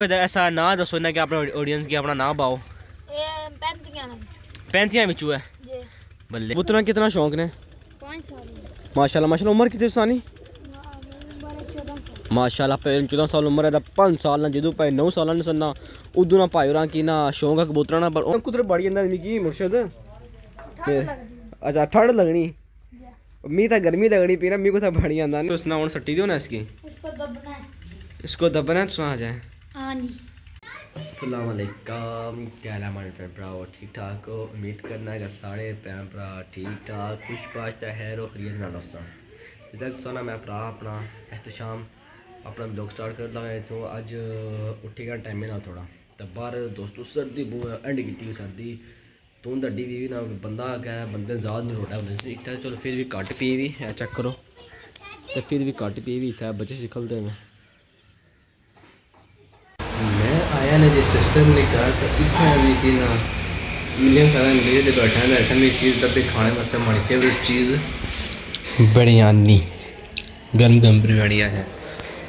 ऐसा ना दसो ना कि अपना ऑडियंस की अपना ना पाओ। पैंतियाँ बिचू है बल्ले। पुतना कितना शौक ने? माशाल्लाह माशाल्लाह उम्र कितनी सानी? माशाला भाई चौदह साल उम्र है पंज साल ना जदू भाई नौ साल ने सन्ना। उदू ना भाई कि ना शौक है कबूतरा ना पर कुदर बड़ी जंदा मिगी मुर्शद। अच्छा ठंड लगनी? मी तो गर्मी लगनी पीना मी कुछ बड़ी जंदा? नहीं सट्टी दो ना इसकी? इसको दबना है। इसको आ जाए अस्सलाम वालेकुम क्या हाल हमारे भराओ ठीक ठाक हो? उम्मीद करना है सारे भैन भरा ठीक ठाक, खुश पाश्ता है रो खरीद ना दोस्तों। जिदा सोना मैं भरा अपना एहतशाम अपना ब्लॉग स्टार्ट कर लगा तो अज उठेगा टाइम ना थोड़ा। तो बाहर दोस्तों, सर्दी बहुत एंड की सर्दी। तू दड्डी भी ना बंदा गया बंदे ज़्यादा नहीं रोटा इतना चलो फिर भी घट पी भी चेक करो। तो फिर भी घट पी भी इतना बच्चे निकलते हैं मैं आया ने जिस सिस्टम ने कहा कि इतना मिगी ना मिलियन सारा मिले ते बैठा बैठा मेरी चीज़ दबे खाने वास्ते मन के उस चीज़ बड़ियानी गर्म गर्म बिरयानी है।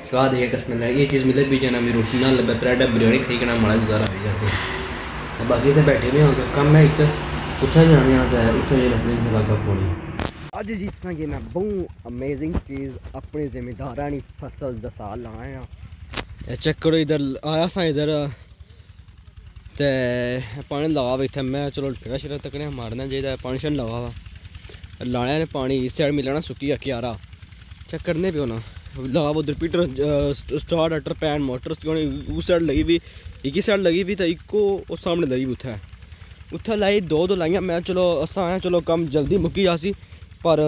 स्वाद है कसम ये चीज़ मिले भी जाना मेरी रोटी ना लगे ब्रेड बिरयानी खाई माड़ा गुजारा हो जाते तो। बाकी इतने बैठे नहीं होगा कम है एक उत्थें जाने आता है उत्थें जाने अपनी लागत पौनी अज जी तुसेंगी बहुत अमेजिंग चीज़ अपने जिम्मेदारा फ़सल दसा लाया चेक करो इधर आया सा इधर ते पानी लगा हुआ इतने मैं चलो फिर शरा तक मारना चाहिए पानी शानी लगा हुआ लाने ने पानी इस साइड मिलना सुकी अक्की आ चेक करने पे होना लगा उधर पीटर स्टार्ट अटर पैन मोटर उस साइड लगी भी इक्की साइड लगी भी तो इको और सामने लगी भी उत्थें उत्थें लाई दो दो लाइया मैं चलो अस आया चलो कम जल्दी मुक्की जासी पर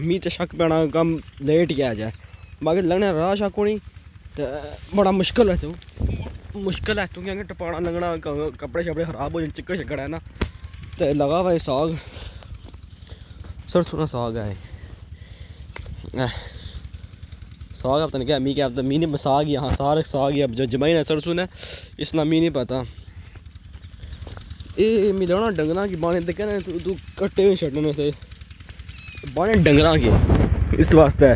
मी तो शक पैना कम लेट गया जाए बाकी लगने राह शक होनी तो बड़ा मुश्किल है तू। मुश्किल है तू क्योंकि टपाड़ा लंघना, कपड़े शपड़े खराब हो जाए चिक्कड़ शक्कड़ है ना तो लगा भाई साग। सर सरसों साग है साग अब तो नहीं क्या मी क्या तो मी नहीं, साग ही हाँ सारे साग ही अब जो जमाइन है सरसों ने इसना मी नहीं पता। ये मिलो तो ना डंगर की बाने दिखे ना, तू तू कट्टे हुए छड़ने से बाने डंगर की, इस वास्ते।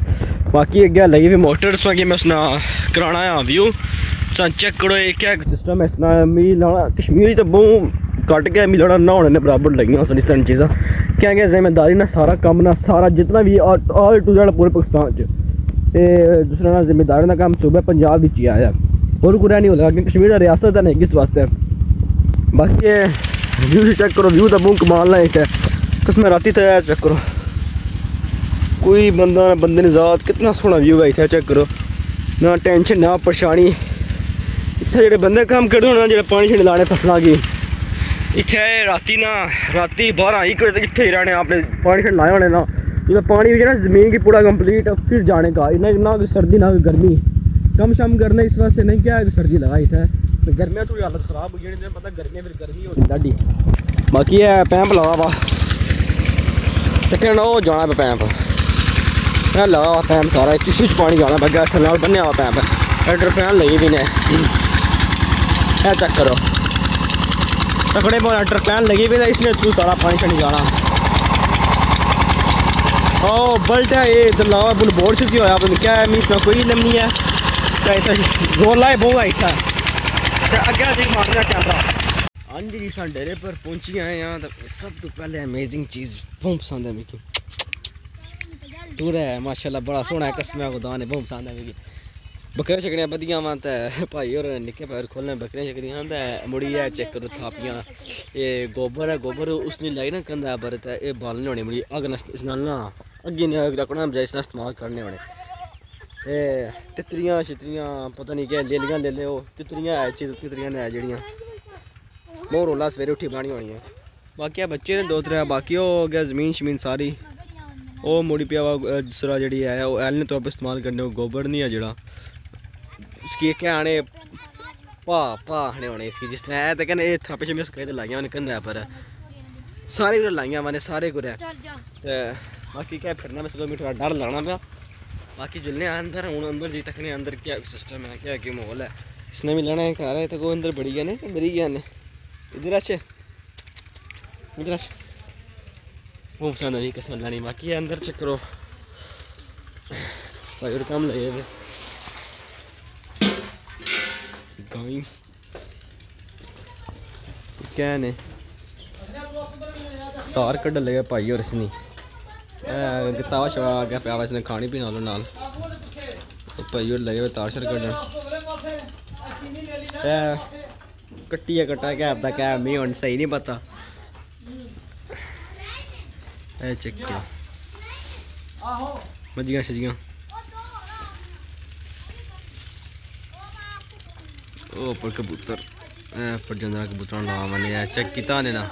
बाकी अग्गै लगी पे मोटर अगर में सना कराना ऐ व्यू चेक करो एह् क्या सिस्टम ऐ, सना मिगी लाना कश्मीरी ते बहु घट्ट गै मिगी लाना न्हौने बराबर लगियाँ उसली सन चीज़ां। क्या क्या ज़िम्मेदारी ना, सारा कम्म ना, सारा जितना भी ऑल टू जेड पूरे पाकिस्तान दूसरा ना, ज़िम्मेदारी दा कम्म सूबे पंजाब बिच ही आया। होर कुदै निं होएगा क्योंकि कश्मीर रियासत ऐ ना इस वास्ते। बाकी व्यू चेक करो व्यू दा बहु कमाल ना इत्थै। कसमें राती ते चेक करो। कोई बंदा ना, बंदे ने कितना सोहना व्यू है इत्थै चेक करो। ना टेंशन ना परेशानी। इत्थै जेह्ड़े बंदे कम्म करदे होना जेह्ड़े पानी छड़े लाने फसलां की इतने राती ना, राती बारां इक बजे तक इत्थै ही रौह्ने अपने पानी छड़े लाए होने ना। जिसलै पानी जेह्ड़ा ज़मीन की पूरा कंप्लीट फिर जाने का। इन्ना ना कोई सर्दी, ना कोई गर्मी। कम शम करने इस वास्ते नहीं, क्या है सर्दी लगा इत्थै? गर्मियाँ थोड़ी हालत खराब हो जानी पता गर्मियाँ फिर गर्मी होनी ढाडी बाकी है, पैंप लगा वा। ते कहना जाना पैंप। यहाँ लगा होता है हम सारा इक्कीस स्विच पानी जाना भाई गैस नाल बनने होता है यहाँ फ़ैन लगी भी ने यहाँ चेक करो तकड़े पर हेडर फ़ैन लगी भी ना इसलिए तू सारा पानी छड़ी जाना ओ बल्ट है ये तो बुल बोर चुकी हो क्या है मीस में कोई इलम नहीं है क्या इतना गोला है इतना हाँ जी जी डेरे पर पहुँची आए यहाँ सब तो पहले अमेजिंग चीज़ बहुत पसंद है मेरी टूरा है, माशाल्लाह, बड़ा सोहना है, कसम है गोदान है बहुत पसंद है मिगी बकरियाँ छकड़ियाँ बदियाँ वा ते, भाई और निक्के भाई खोलने बकरियाँ छकड़ियाँ ते मुड़ियै चेक करो थापियाँ। एह् गोबर है, गोबर उसने लाई ना कंधा पर ते एह् बालने होने, मुड़ी अग्ग ना, अग्गे ने रखना बजाय इसना इस्तेमाल करने होने। ते तितरियाँ छितरियाँ पता नहीं क्या, लेलियाँ ले ले ओह् तितरियाँ है, चीज़ तितरियाँ ने जेह्ड़ियाँ। मोर ओला सवेरे उठी बनानी होनी बाकी बच्चे ने, दो त्रै, बाकी हो गया ज़मीन शमीन सारी। ਉਹ मुड़ी ਪਿਆ ਵਾ ਜਸਰਾ ਜਿਹੜੀ ਹੈ ਉਹ ਐਲ ਨੇ करने गोबर नहीं है ਹੈ ਜਿਹੜਾ इसकी आने पा पा होने इसकी जिस तरह है तो कहने ये थापे छे मिस लाइया मैंने कंधा पर सारे कुरे लाइया मैंने सारे कुरे ते बाकी क्या फिरना मैं थोड़ा डर लाना पे बाकी जुलने अंदर हूँ अंदर जी तकने अंदर क्या सिस्टम है क्या क्यों माहौल है इसने भी लेना है घर है तो अंदर बड़ी गया ने बड़ी इधर अच्छे इधर अच्छे वो पसंद आई कसम अल्लाह बाकी अंदर चेक भाई, और काम लगे हुए। गाइंग क्या ने तार कड़ लगे भाई, और इसने। तावा शवा आ गया प्यावा इसने खाने पीने वालों नाल। तो भाई, और लगे तार शर कड़ कट्टी है कट्टा कैब का कैब नहीं हूँ सही नहीं पता। ਇਹ ਚੈੱਕ ਕਰੋ ਮੱਝੀਆਂ ਛਜੀਆਂ ਉਹ ਪਰ ਕਬੂਤਰ ਇਹ ਪਰ ਜੰਦਰਾ ਕਬੂਤਰਾਂ ਲਾ ਮਨੇ ਇਹ ਚੈੱਕ ਕੀਤਾ ਨੇ ਨਾ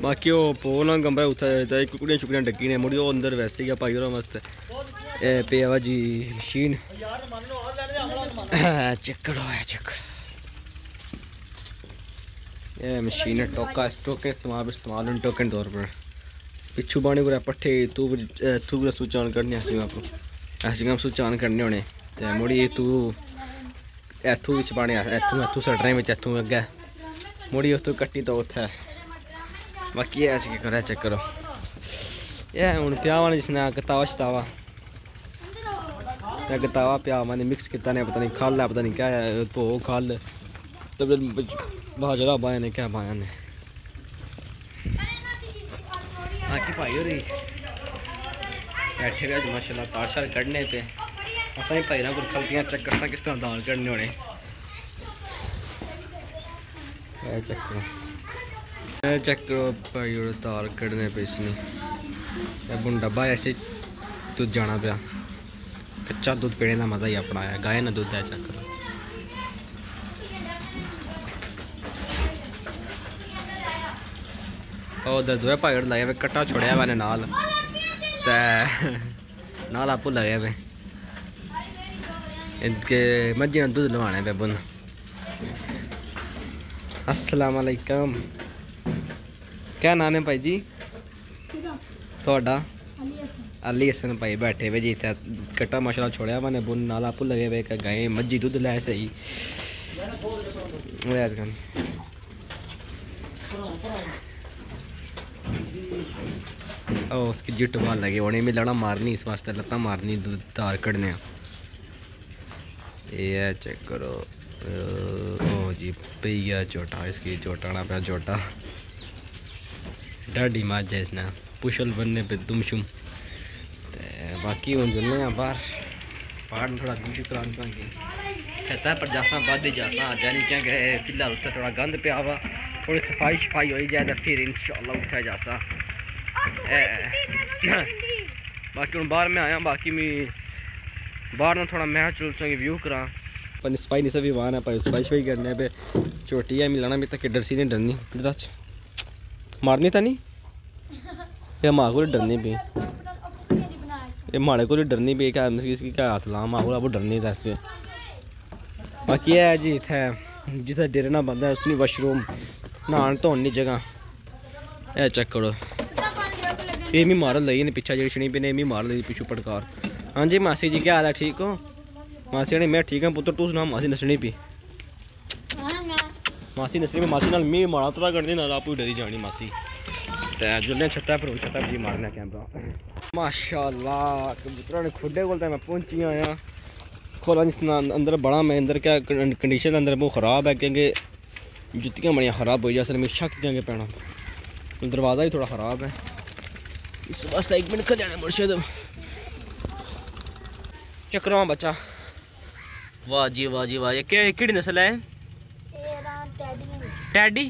ਬਾਕੀ ਉਹ ਪੋਲਾਂ ਗੰਬਰਾ ਉੱਥੇ ਤਾਂ ਇੱਕ ਕੁੜੀਆਂ ਛੁਕੜੀਆਂ ਡੱਕੀ ਨੇ ਮੁੜੀ ਉਹ ਅੰਦਰ ਵੈਸੇ ਹੀ ਆ ਭਾਈ ਹੋਰਾਂ ਵਾਸਤੇ ਇਹ ਪਿਆ ਵਾ ਜੀ ਮਸ਼ੀਨ ਚੈੱਕ ਕਰੋ ਇਹ ਚੈੱਕ ये मशीन है, टोका टोके इस्तेमाल इस्तेमाल इन टोकन तौर पर। पिछू बाने पूरा पट्ठे, तू तू पूरा स्विच ऑन करने, ऐसी आप ऐसी हम स्विच ऑन करने होने। ते मुड़ी तू, ऐथू बिच पाने ऐथू ऐथू सटरें बिच ऐथू अग्गै। मुड़ी उस कट्टी तो उत्थै बाकी ऐसी केह् करै चेक करो। ये हून प्यावा ने जिसने कतावा शतावा। कतावा प्यावा ने मिक्स कीता पता नहीं खल है पता नहीं क्या है खल। तब बाजरा बाया ने क्या बाया ने बाकी भाई हो रही। बैठे अज माशाला तार शार कड़ने पे। असें भाई ना कुछ खलतियाँ, चक्कर सा किस तरह दाल कड़ने होने। चक्कर। चक्कर भाई दाल कड़ने पे इसने। हूँ बाया ऐसे दूध जाना पाया। कच्चा दूध पीने का मज़ा ही अपना आया, गाय ना दूध है चक्कर। ਉਹ ਦਦੂਆ ਭਾਈ ਉਹ ਲਾਇਆ ਵੇ ਕੱਟਾ ਛੋੜਿਆ ਵਾ ਨੇ ਨਾਲ ਤੇ ਨਾਲ ਆਪੂ ਲਾਇਆ ਵੇ इनके मस्जिद में दूध लवाना है बेबुन अस्सलाम वालेकुम क्या नाम है भाई जी ਤੁਹਾਡਾ अली हसन ਅਲੀ ਹਸਨ ਭਾਈ ਬੈਠੇ ਵੇ ਜੀ ਇੱਥੇ ਕੱਟਾ ਮਾਸ਼ਾਅੱਲਾ ਛੋੜਿਆ ਵਾ ਨੇ ਬੁਨ ਨਾਲ ਆਪੂ ਲਗੇ ਵੇ ਕ ਗਏ ਮੱਜੀ ਦੁੱਧ ਲੈ और उसकी जिट बाल लगे। उन्हें में लड़ा मारनी, इस वास्ते लता मारनी तार कड़ने। ये चेक करो। ओ जी पी गया चोटा इसकी चोटा ना पे चोटा डाडी मार जाए इसने। पुशल बनने पे दुम शुम। बाकी हूँ जन्ने हाँ बाहर। पहाड़ थोड़ा दुम शुक्र आंसा की पर जासा बद जासा। जानी क्या गए, फ़िलहाल उत्तर थोड़ा गंद पे आवा थोड़ी सफ़ाई शफाई हो जाए तो फिर इन शाला उठा जासा। बाकी हूँ बाहर में आया, बाकी मैं बाहर ना थोड़ा मैं चुल व्यू करा। पर सफ़ाई नहीं सभी वाहन है पर सफ़ाई शफाई करने पे छोटी है मिलाना मेरे तक तो डर सी नहीं डरनी। दराज मारनी था नहीं? ये को डरनी भी। ये माड़े को डरनी भी, क्या इसकी क्या हाथ ला हमारे को डरनी था इससे बाकी है जी इत जितने डेरे ना बनता है वाशरूम वॉशरूम धोन नहीं जगह। ए, चेक करो। ਇਹ ਵੀ ਮਾਰ ਲਈ ਨੇ ਪਿੱਛਾ ਜਿਹੜੀ ਛਣੀ ਪਈ ਨੇ ਇਹ ਵੀ ਮਾਰ ਲਈ ਪਿੱਛੂ ਪਟਕਾਰ ਹਾਂਜੀ ਮਾਸੀ ਜੀ ਕੀ ਹਾਲ ਹੈ ਠੀਕ ਹੋ ਮਾਸੀ ਨੇ ਮੈਂ ਠੀਕ ਹਾਂ ਪੁੱਤਰ ਤੂੰ ਸੁਣਾ ਮਾਸੀ ਨਸਣੀ ਪਈ ਮਾਸੀ ਨਸਣੀ ਪਈ ਮਾਸੀ ਨਾਲ ਮੀਂਹ ਮਾਰਾ ਤਰਾ ਕਰਦੀ ਨਾਲ ਆਪੂ ਡਰੀ ਜਾਣੀ ਮਾਸੀ ਤੇ ਜੁਲੇ ਛੱਤਾ ਪਰ ਛੱਤਾ ਵੀ ਮਾਰਨਾ ਕੈਮਰਾ ਮਾਸ਼ਾਅੱਲਾ ਕਬੂਤਰਾਂ ਨੇ ਖੁੱਡੇ ਕੋਲ ਤਾਂ ਮੈਂ ਪਹੁੰਚੀ ਆਇਆ खोला जिस अंदर बड़ा मैं अंदर क्या कंडीशन अंदर बहुत ख़राब है क्योंकि जुत्तियाँ बड़ियाँ ख़राब हो जाए मैं शक देंगे पैना दरवाज़ा ही थोड़ा ख़राब है बस एक मिनट का जाना मुर्शद चक्रो बच्चा। वाह जी वाह जी वाह। ये केड़ी नस्ल है टैडी?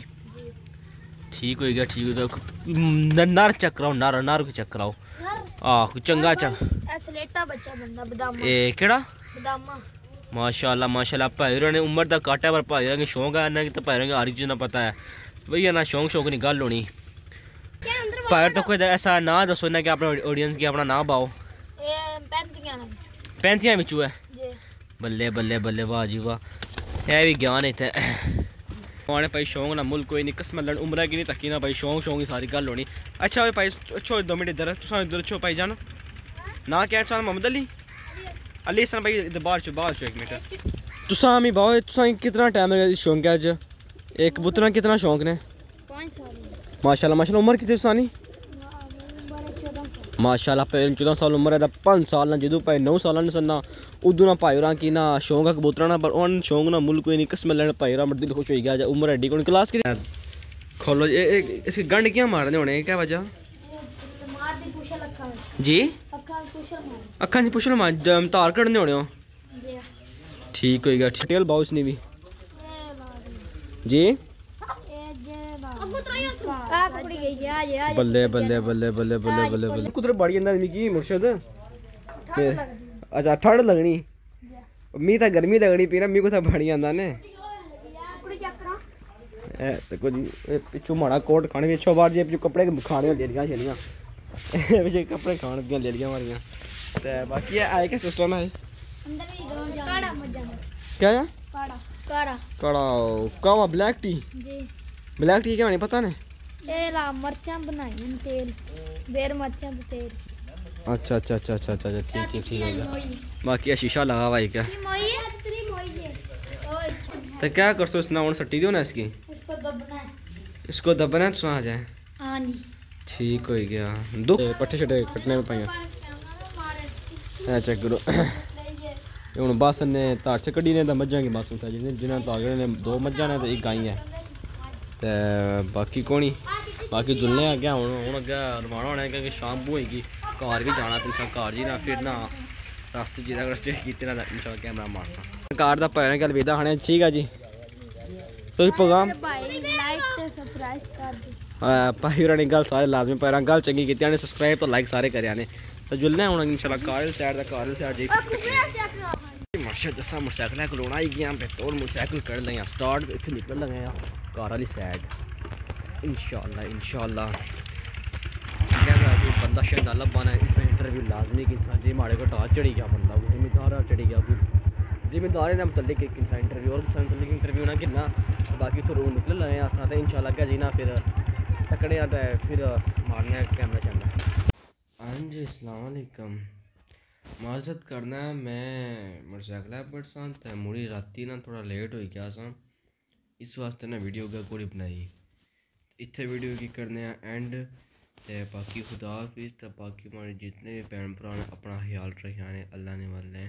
ठीक हो गया ठीक हो गया। नर चक्राओ नर नर को चक्राओ आहो चंगा चक असलेटा बच्चा भाई ने उम्र का काटा पर भाई शौक तो है ना कि तो भाई आरिज ना पता है। भैया ना शौक शौक नहीं गल होनी। पर तो कोई ऐसा ना दसो ना कि अपने ऑडियंस की अपना ना पाओ। पैंतियाँ बिचू है बल्ले बल्ले बल्ले वाह जी वाह। है भी ज्ञान इतने पाने भाई शौक ना मुल्क कोई नहीं कसम लड़ उम्र की नहीं तकी ना भाई शौक शौक की सारी गल होनी। अच्छा भाई छो दो मिनट इधर तुस इधर छो भाई जाना। ना क्या चाहना मोहम्मद अली? अली सन भाई इधर बाहर चो बाहर छो एक मिनट तुसा हमें बाओ तुसा कितना टाइम है शौक है अज एक बुतरा कितना शौक ने? साल। माशाल्लाह माशाल्लाह उम्र कितनी सानी माशाल्लाह भैन चौदह साल उम्र है पाँच साल ना जदू भाई नौ साल ने सन्ना। उदू ना भाई होरां की ना शौक है कबूतरा ना पर उन शौक ना मुल्क कोई नहीं किस्मत लैन भाई होरां दिल खुश हो गया जा उम्र एडी कौन। क्लास की खोलो ए, ए, इसकी गंड क्या मारने होने क्या वजह? जी? अखा जी पुछल मार तार कटने होने हो? गया टेल बाउस नहीं भी जी? बल्ले बल्ले बल्ले बल्ले बल्ले बल्ले बल्ले। कुदर बड़ी जंदा मिगी मुर्शद। अच्छा ठंड लगनी? मी तो गर्मी लगनी पीना मी कुछ बड़ी जंदा ने देखो जी पिछू माड़ा कोट खाने पिछू बाहर जे पिछू कपड़े खाने ले लिया छेलियाँ पिछे कपड़े खान दियाँ ले लिया मारियाँ। ते बाकी है आए के सिस्टम है क्या है काड़ा काड़ा काड़ा कावा ब्लैक टी जी। ब्लैक टी है पता अच्छा अच्छा अच्छा अच्छा अच्छा बाकी शीशा लगा कर ठीक हो गया। बस ने की जिन्हें दो मज़ा ने एक गाय है ਤੇ ਬਾਕੀ ਕੋਣੀ ਬਾਕੀ ਜੁਲਨੇ ਆ ਗਿਆ ਹੁਣ ਹੁਣ ਅੱਗੇ ਰਵਾਨਾ ਹੋਣਾ ਕਿਉਂਕਿ ਸ਼ਾਮ ਹੋਏਗੀ। ਕਾਰ ਵੀ ਜਾਣਾ ਤੁਸੀਂ ਕਾਰ ਜੀ ਨਾ ਫਿਰ ਨਾ ਰਸਤੇ ਜਿਹੜਾ ਰਸਤੇ ਕੀਤੇ ਨਾ ਇਨਸ਼ਾ ਕੈਮਰਾ ਮਾਰਸਾ। ਕਾਰ ਦਾ ਪੈਰਾਂ ਗੱਲ ਵੇਦਾ ਹਣੇ ਠੀਕ ਆ ਜੀ? ਸੋ ਇਹ ਪ੍ਰੋਗਰਾਮ ਭਾਈ ਹੋਰਾਂ ਗੱਲ ਸਾਰੇ ਲਾਜ਼ਮੀ ਪੈਰਾਂ ਗੱਲ ਚੰਗੀ ਕੀਤੀ ਨੇ ਸਬਸਕ੍ਰਾਈਬ ਤੋਂ ਲਾਈਕ ਸਾਰੇ ਕਰਿਆ ਨੇ। ਤੇ ਜੁਲਨੇ ਹੁਣ ਇਨਸ਼ਾ ਕਾਰ ਸਾਈਡ ਦਾ ਕਾਰ ਸਾਈਡ ਜੀ माशा जैसा मोटरसाइकिल को लोड़ा आएगी यहाँ पे मोटरसाइकिल कर लें स्टार्ट इतने निकल लगे यहाँ, कार वाली साइड इनशाला इनशाला बंदा शायद अलग है, इसमें इंटरव्यू लाजमी कि इंसान, जी माड़े को टार चढ़ी गया बंदा जिम्मेदार चढ़ी गया कोई ने मतलब एक इंसान इंटरव्यू और मतलब इंटरव्यू ना कितना तो बाकी तो निकल रहे हैं असा तो क्या जी फिर तकड़े फिर मारने कैमरा चलना हाँ जी असलकम माजरत करना है, मैं मोटरसाइकिल पर सां ते मुड़ी रातीं ना थोड़ा लेट हो गया स इस वास्ते ना वीडियो अगर कोनी बनाई। इतने वीडियो की करने एंड ते बाकी खुदा हाफिज बाकी म्हाड़े जितने भी भैन भ्रा ने अपना ख्याल रखेआं अल्लाह ने वाले